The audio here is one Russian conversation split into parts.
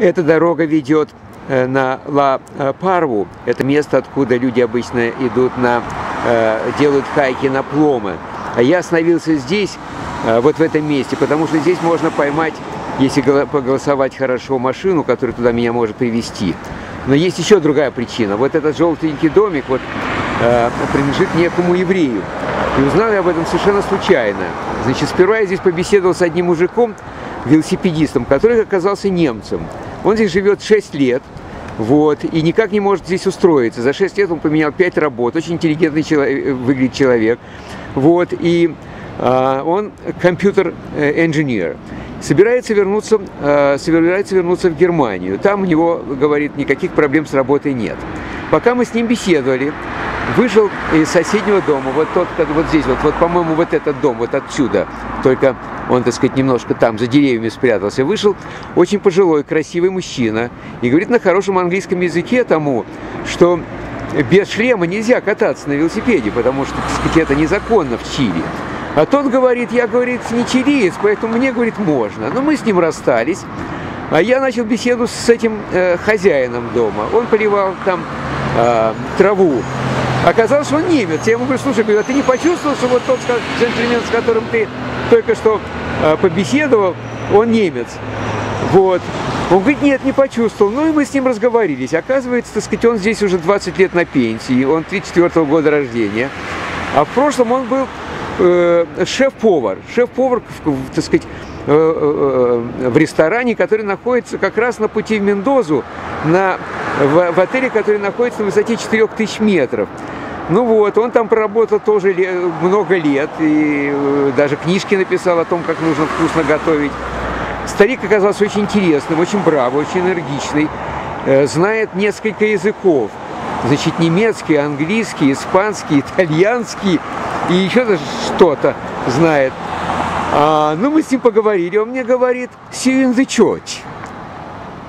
Эта дорога ведет э, на Ла Парву. Это место, откуда люди обычно идут на, э, делают хайки на Пломы. А я остановился здесь, э, вот в этом месте, потому что здесь можно поймать, если поголосовать хорошо, машину, которая туда меня может привести. Но есть еще другая причина. Вот этот желтенький домик вот, принадлежит некому еврею. И узнал я об этом совершенно случайно. Значит, сперва я здесь побеседовал с одним мужиком, велосипедистом, который оказался немцем. Он здесь живет 6 лет, вот, и никак не может здесь устроиться. За 6 лет он поменял 5 работ, очень интеллигентный человек, э, выглядит человек, вот, и э, он компьютер-инженер. Собирается вернуться, э, собирается вернуться в Германию. Там у него, говорит, никаких проблем с работой нет. Пока мы с ним беседовали, вышел из соседнего дома, вот тот, вот здесь, вот, вот по-моему, вот этот дом, вот отсюда, только он, так сказать, немножко там за деревьями спрятался, вышел очень пожилой, красивый мужчина и говорит на хорошем английском языке тому, что без шлема нельзя кататься на велосипеде, потому что, так сказать, это незаконно в Чили. А тот говорит, я, говорит, не чилиец, поэтому мне, говорит, можно. Но мы с ним расстались. А я начал беседу с этим э, хозяином дома. Он поливал там э, траву Оказалось, он немец. Я ему говорю, слушай, а ты не почувствовал, что вот тот джентльмен, с которым ты только что э, побеседовал, он немец? Вот. Он говорит, нет, не почувствовал. Ну и мы с ним разговорились. Оказывается, так сказать, он здесь уже 20 лет на пенсии, он 34 -го года рождения. А в прошлом он был э, шеф-повар. Шеф-повар, так сказать, э, э, в ресторане, который находится как раз на пути в Мендозу, на в, в отеле, который находится на высоте 4000 метров. Ну вот, он там проработал тоже много лет и э, даже книжки написал о том, как нужно вкусно готовить. Старик оказался очень интересным, очень бравый, очень энергичный, э, знает несколько языков. Значит, немецкий, английский, испанский, итальянский и еще даже что-то знает. А, ну, мы с ним поговорили, он мне говорит, see you in the church.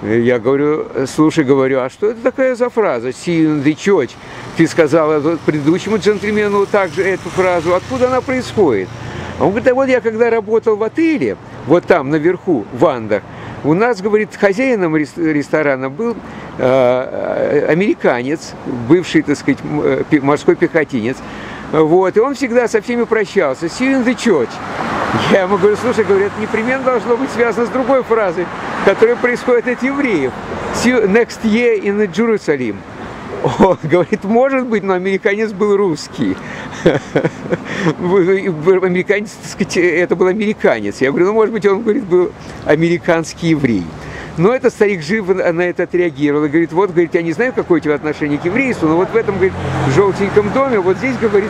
Я говорю, слушай, говорю, а что это такая за фраза? See in the church. Ты сказала предыдущему джентльмену также эту фразу. Откуда она происходит? Он говорит, а вот я когда работал в отеле, вот там наверху, в Андах, у нас, говорит, хозяином ресторана был э, американец, бывший, так сказать, э, морской пехотинец. Вот, и он всегда со всеми прощался. See you in the. Я ему говорю, слушай, говорю, это непременно должно быть связано с другой фразой, которая происходит от евреев. Next year in Jerusalem. Он говорит, может быть, но американец был русский. Американец, так сказать, это был американец. Я говорю, ну, может быть, он, говорит, был американский еврей. Но этот старик живо на это отреагировал и говорит, вот, говорит, я не знаю, какое у тебя отношение к еврейству, но вот в этом, говорит, желтеньком доме, вот здесь, говорит,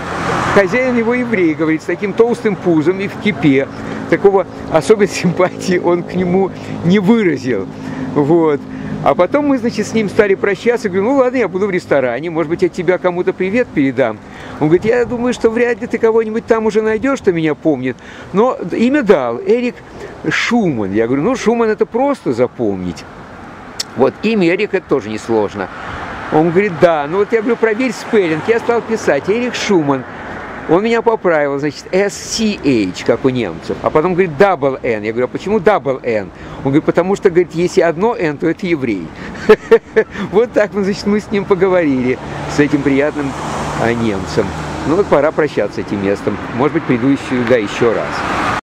хозяин его еврей, говорит, с таким толстым пузом и в кипе. Такого особой симпатии он к нему не выразил. Вот. А потом мы, значит, с ним стали прощаться. Говорю, ну ладно, я буду в ресторане, может быть, от тебя кому-то привет передам. Он говорит, я думаю, что вряд ли ты кого-нибудь там уже найдешь, кто меня помнит. Но имя дал, Эрик Шуман. Я говорю, ну Шуман это просто запомнить. Вот имя Эрик это тоже несложно. Он говорит, да, ну вот я говорю, проверь спеллинг. Я стал писать, Эрик Шуман. Он меня поправил, значит, SCH, как у немцев. А потом говорит double N. Я говорю, а почему double N? Он говорит, потому что, говорит, если одно N, то это еврей. Вот так, значит, мы с ним поговорили, с этим приятным а, немцем. Ну вот пора прощаться этим местом. Может быть, приду сюда еще раз.